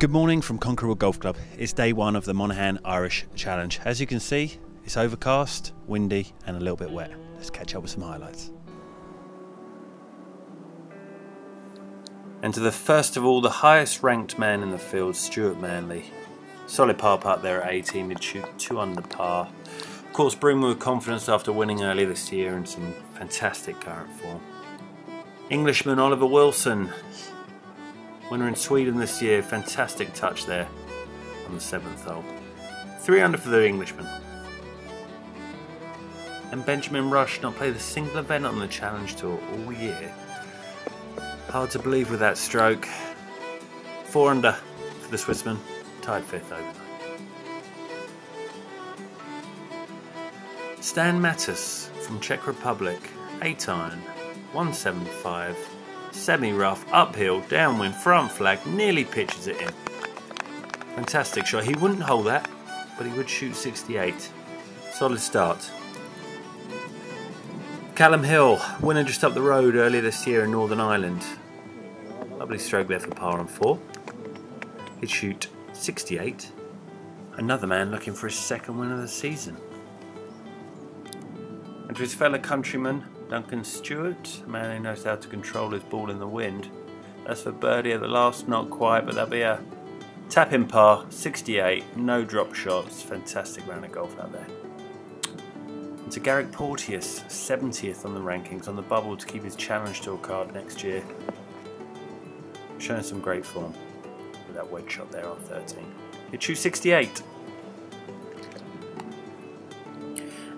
Good morning from Concra Golf Club. It's day one of the Monaghan Irish Challenge. As you can see, it's overcast, windy, and a little bit wet. Let's catch up with some highlights. And to the first of all, the highest ranked man in the field, Stuart Manley. Solid par putt there at 18, he'd shoot two under par. Of course, brimming with confidence after winning early this year and some fantastic current form. Englishman Oliver Wilson, winner in Sweden this year, fantastic touch there on the seventh hole. Three under for the Englishman. And Benjamin Rusch not played a single event on the Challenge Tour all year. Hard to believe with that stroke. Four under for the Swissman, tied fifth overnight. Stan Matuš from Czech Republic, 8 iron, 175, semi rough, uphill, downwind, front flag, nearly pitches it in. Fantastic shot. He wouldn't hold that, but he would shoot 68. Solid start. Callum Hill, winner just up the road earlier this year in Northern Ireland. Lovely stroke there for par on four. He'd shoot 68. Another man looking for his second win of the season. And to his fellow countryman, Duncan Stewart, a man who knows how to control his ball in the wind. As for birdie at the last, not quite, but that'll be a tap in par, 68, no drop shots, fantastic round of golf out there. And to Garrick Porteous, 70th on the rankings, on the bubble to keep his Challenge Tour card next year. Showing some great form with that wedge shot there on 13. Hit you 68.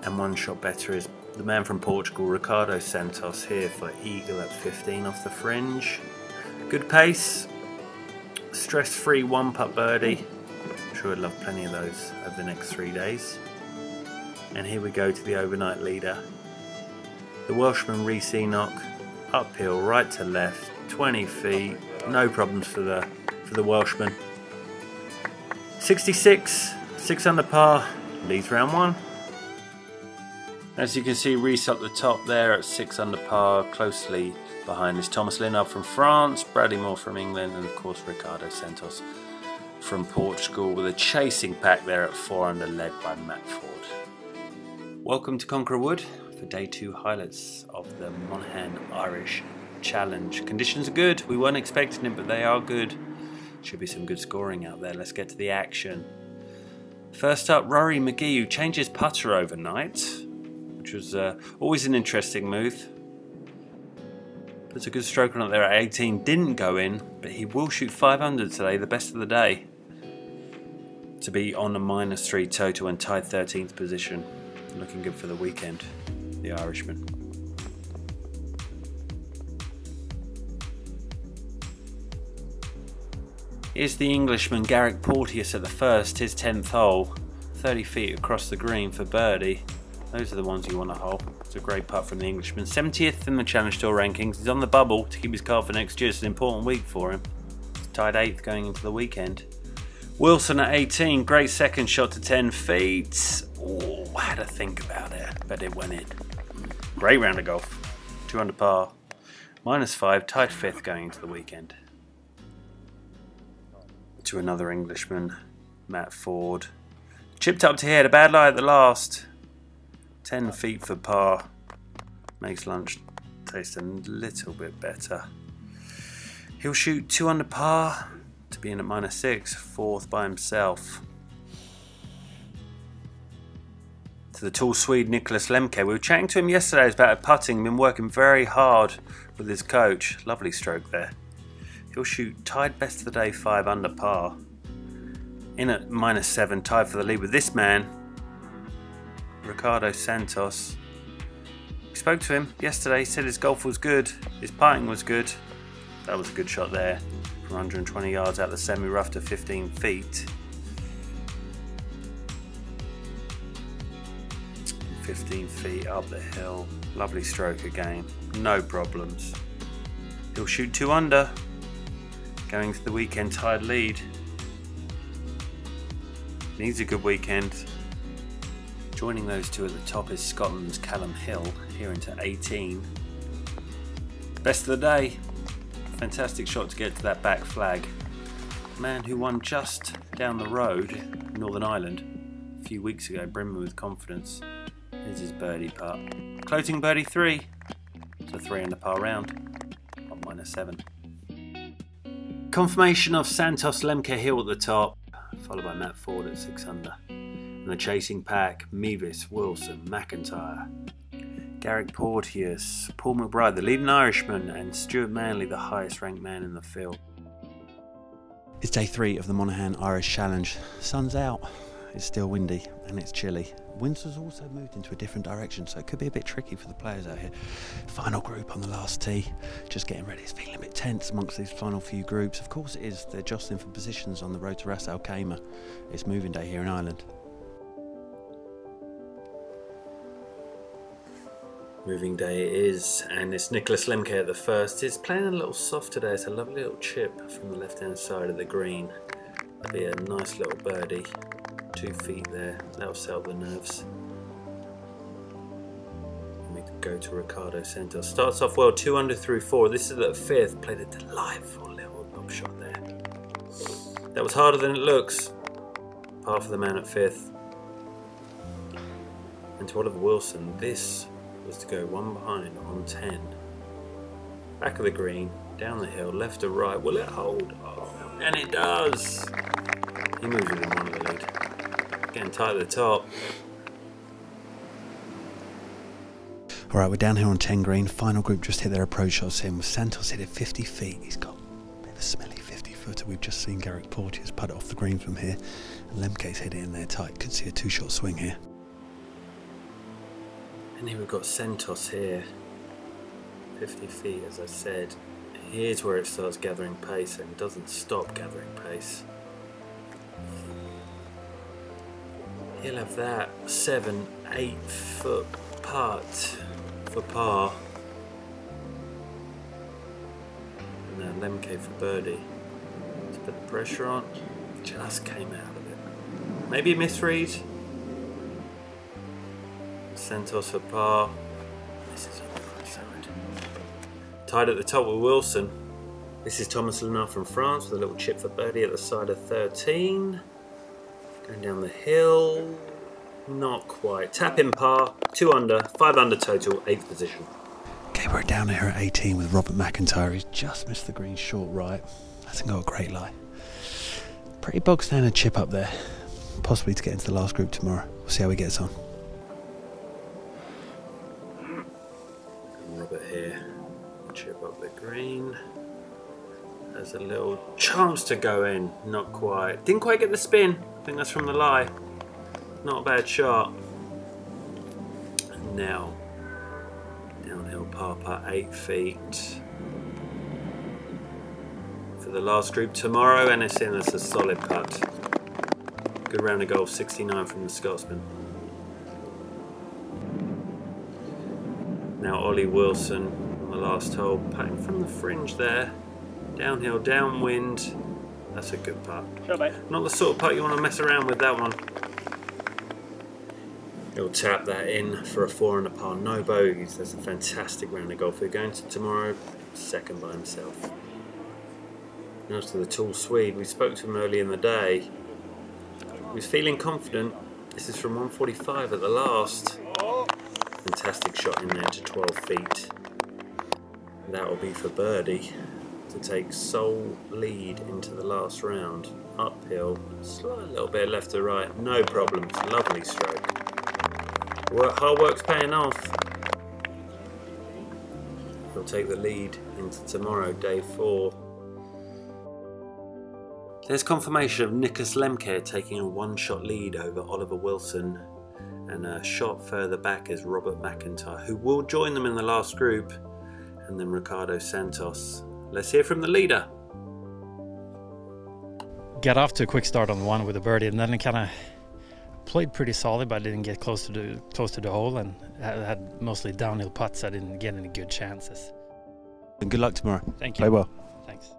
And one shot better is the man from Portugal, Ricardo Santos, here for Eagle at 15 off the fringe. Good pace, stress free one putt birdie. I'm sure I'd love plenty of those over the next three days. And here we go to the overnight leader. The Welshman Rhys Enoch, uphill, right to left, 20 feet, no problems for the for the Welshman. 66, 6 under par, leads round one. As you can see, Rhys up the top there at 6 under par, closely behind is Thomas Linard from France, Bradley Moore from England, and of course Ricardo Santos from Portugal, with a chasing pack there at 4 under, led by Matt Ford. Welcome to Concra Wood for day two highlights of the Monaghan Irish Challenge. Conditions are good, we weren't expecting it, but they are good. Should be some good scoring out there. Let's get to the action. First up, Rory McGee, who changes putter overnight which was uh, always an interesting move. Puts a good stroke on it there at 18. Didn't go in, but he will shoot 500 today, the best of the day. To be on a minus 3 total and tied 13th position. Looking good for the weekend, the Irishman. Here's the Englishman Garrick Porteous at the first, his 10th hole. 30 feet across the green for birdie. Those are the ones you want to hold. It's a great putt from the Englishman. 70th in the Challenge Tour rankings. He's on the bubble to keep his car for next year. It's an important week for him. He's tied 8th going into the weekend. Wilson at 18. Great second shot to 10 feet. Oh, I had to think about it, but it went in. Great round of golf. 2 under par. Minus 5. Tied 5th going into the weekend. To another Englishman, Matt Ford. Chipped up to here. A bad lie at the last. 10 feet for par. Makes lunch taste a little bit better. He'll shoot 2 under par to be in at minus 6, fourth by himself. To the tall Swede Niklas Lemke. We were chatting to him yesterday about putting, been working very hard with his coach. Lovely stroke there. He'll shoot tied best of the day 5 under par. In at minus 7, tied for the lead with this man, Ricardo Santos. We spoke to him yesterday, said his golf was good, his putting was good. That was a good shot there from 120 yards out the semi rough to 15 feet. 15 feet up the hill. Lovely stroke again, no problems. He'll shoot two under, going to the weekend tied lead. Needs a good weekend, Joining those two at the top is Scotland's Callum Hill, here into 18. Best of the day. Fantastic shot to get to that back flag. man who won just down the road Northern Ireland a few weeks ago, brimming with confidence. Here's his birdie putt. Closing birdie three. It's a three under par round. On minus seven. Confirmation of Santos Lemke Hill at the top, followed by Matt Ford at six under. The chasing pack, Mevis, Wilson, McIntyre, Garrick Porteous, Paul McBride, the leading Irishman, and Stuart Manley, the highest ranked man in the field. It's day three of the Monaghan Irish Challenge. Sun's out, it's still windy and it's chilly. Winds has also moved into a different direction, so it could be a bit tricky for the players out here. Final group on the last tee, just getting ready. It's feeling a bit tense amongst these final few groups. Of course it is, they're jostling for positions on the road to Ras Al Khaimah. It's moving day here in Ireland. Moving day it is, and it's Niklas Lemke at the first. He's playing a little soft today. It's a lovely little chip from the left hand side of the green. That'll be a nice little birdie. Two feet there, that'll settle the nerves. And we go to Ricardo Santos. Starts off well, two under through four. This is the fifth. Played a delightful little lob shot there. That was harder than it looks. Par for the man at fifth. And to Oliver Wilson, this was to go one behind on 10. Back of the green, down the hill, left to right. Will it hold? Oh, and it does! He moves within one of the lead. Getting tight at the top. All right, we're down here on 10 green. Final group just hit their approach shots in. Santos hit it 50 feet. He's got a bit of a smelly 50 footer. We've just seen Garrick Porteous putt it off the green from here. And Lemke's hit it in there tight. Could see a two shot swing here. And here we've got Santos here. 50 feet, as I said. Here's where it starts gathering pace and doesn't stop gathering pace. He'll have that seven, eight foot putt for par. And now Lemke for birdie. Let's put the pressure on. Just came out of it. Maybe a misread. Santos for par. This is on the right side. Tied at the top with Wilson. This is Thomas Linard from France with a little chip for birdie at the side of 13. Going down the hill. Not quite. Tap in par. Two under. Five under total. Eighth position. Okay, we're down here at 18 with Robert McIntyre. He's just missed the green short right. Hasn't got a great lie. Pretty bog standard chip up there. Possibly to get into the last group tomorrow. We'll see how he gets on. Chip up the green. There's a little chance to go in. Not quite. Didn't quite get the spin. I think that's from the lie. Not a bad shot. And now, downhill par eight feet. For the last group tomorrow, and it's in. That's a solid putt. Good round of golf, 69 from the Scotsman. Now Ollie Wilson on the last hole, putting from the fringe there. Downhill, downwind. That's a good putt. Sure, mate. Not the sort of putt you want to mess around with that one. He'll tap that in for a four and a par. No bogeys. That's a fantastic round of golf. We're going to tomorrow, second by himself. Now to the tall Swede. We spoke to him early in the day. He was feeling confident. This is from 145 at the last. Fantastic shot in there to 12 feet. That will be for birdie to take sole lead into the last round. Uphill, slight little bit left to right, no problems. Lovely stroke. Work, hard work's paying off. He'll take the lead into tomorrow, day four. There's confirmation of Niklas Lemke taking a one-shot lead over Oliver Wilson and a shot further back is Robert McIntyre, who will join them in the last group, and then Ricardo Santos. Let's hear from the leader. Got off to a quick start on one with a birdie, and then it kind of played pretty solid, but I didn't get close to the close to the hole, and had, had mostly downhill putts. I didn't get any good chances. And good luck tomorrow. Thank you. Play well. Thanks.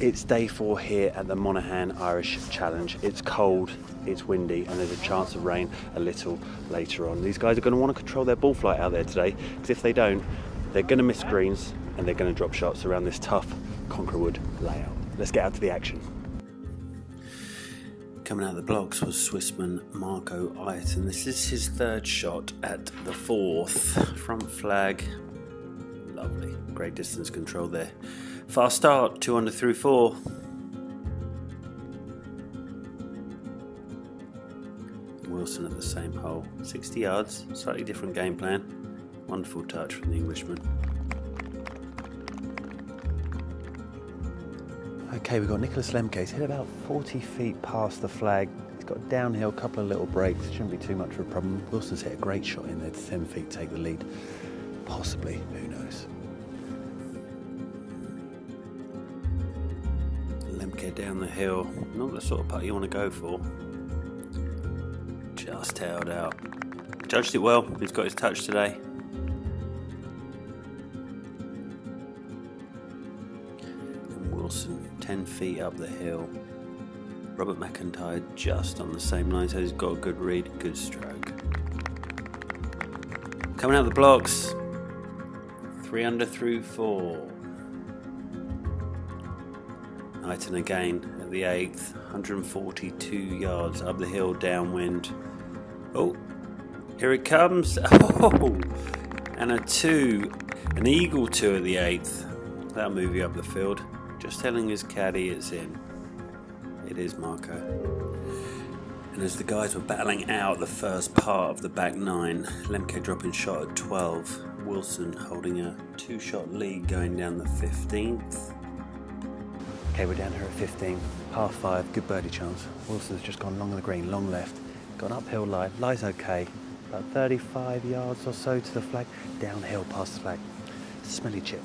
It's day four here at the Monaghan Irish Challenge. It's cold, it's windy, and there's a chance of rain a little later on. These guys are going to want to control their ball flight out there today, because if they don't, they're going to miss greens and they're going to drop shots around this tough Concra Wood layout. let's get out to the action. Coming out of the blocks was Swissman Marco Iten. This is his third shot at the fourth. Front flag. Lovely. Great distance control there. Fast start, two under through four. Wilson at the same hole. 60 yards, slightly different game plan. Wonderful touch from the Englishman. Okay, we've got Niklas Lemke. He's hit about 40 feet past the flag. He's got a downhill, couple of little breaks. Shouldn't be too much of a problem. Wilson's hit a great shot in there to 10 feet, take the lead. Possibly, who knows? Down the hill. Not the sort of putt you want to go for. Just held out. Judged it well. He's got his touch today. And Wilson 10 feet up the hill. Robert McIntyre just on the same line, so he's got a good read, good stroke. Coming out the blocks. Three under through four. Iten again at the eighth, 142 yards up the hill downwind. Oh, here it comes. Oh, and a two, an eagle two at the eighth. That'll move you up the field. Just telling his caddy it's in. It is Marco. And as the guys were battling out the first part of the back nine, Lemke dropping shot at 12, Wilson holding a two shot lead going down the 15th. Okay, we're down here at 15, par five, good birdie chance. Wilson's just gone long on the green, long left. Got an uphill lie, lie's okay. About 35 yards or so to the flag, downhill past the flag. Smelly chip.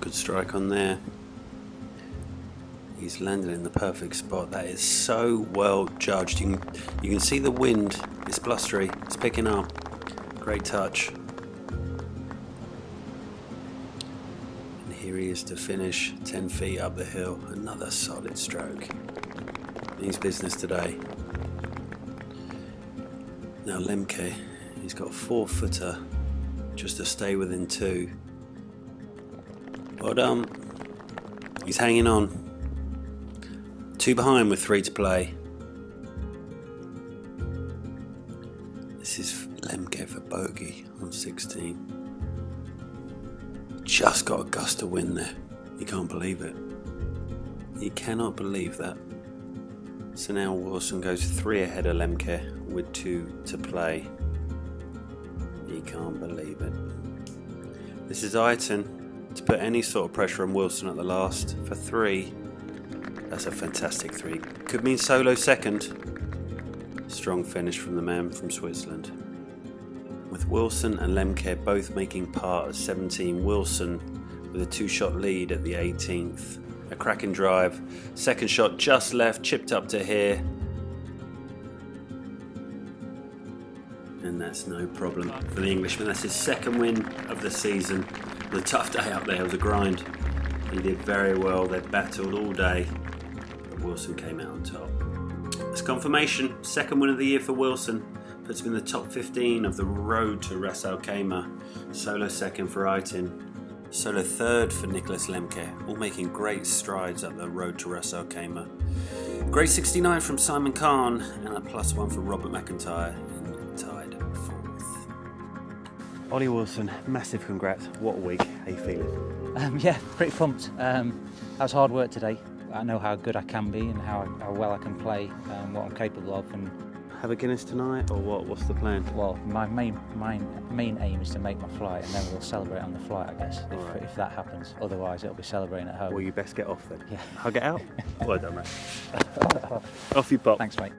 Good strike on there. He's landed in the perfect spot. That is so well judged. You can, you can see the wind. It's blustery. It's picking up. Great touch. And here he is to finish 10 feet up the hill. Another solid stroke. Means business today. Now Lemke, he's got a four footer just to stay within two. But um, he's hanging on. Two behind with three to play. Is Lemke for bogey on 16. Just got a gust of wind there. You can't believe it. You cannot believe that. So now Wilson goes three ahead of Lemke with two to play. You can't believe it. This is Iten to put any sort of pressure on Wilson at the last for three. That's a fantastic three. Could mean solo second. Strong finish from the man from Switzerland. With Wilson and Lemke both making part of 17, Wilson with a two shot lead at the 18th. A cracking drive. Second shot just left, chipped up to here. And that's no problem for the Englishman. That's his second win of the season. The tough day up there it was a grind. He did very well. They battled all day, but Wilson came out on top. It's confirmation. Second win of the year for Wilson. Puts him in the top 15 of the road to Ras Al Khaimah. Solo second for Iten. Solo third for Niklas Lemke, all making great strides up the road to Ras Al Khaimah. Great 69 from Simon Khan and a plus one for Robert McIntyre in tied fourth. Ollie Wilson, massive congrats. What a week. How you feeling? Um, yeah, pretty pumped. Um, that was hard work today. I know how good I can be and how, how well I can play, um, what I'm capable of, and Have a Guinness tonight, or what? What's the plan? well, my main my main aim is to make my flight, and then we'll celebrate on the flight, I guess, if, Alright. if that happens. Otherwise, it'll be celebrating at home. Well, you best get off then. Yeah. Hug it out. well done, mate. Off you pop. Thanks, mate.